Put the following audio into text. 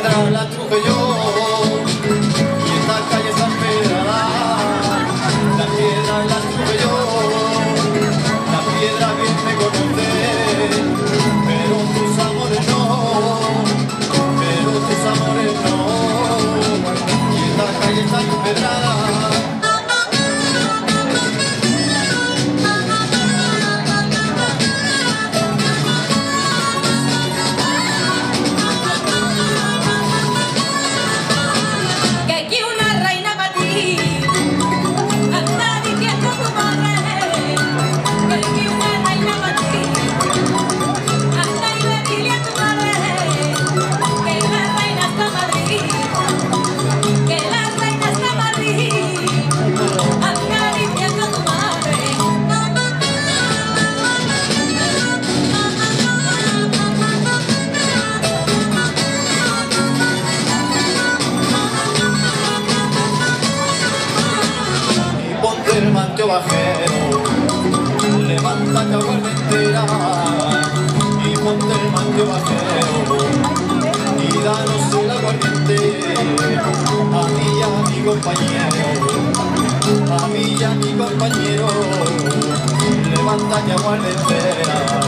quedado la trupe yo. Manteo bajero, levanta entera y ponte el manteo bajero y danos el aguardiente a mí y a mi compañero, a mí y a mi compañero, levanta entera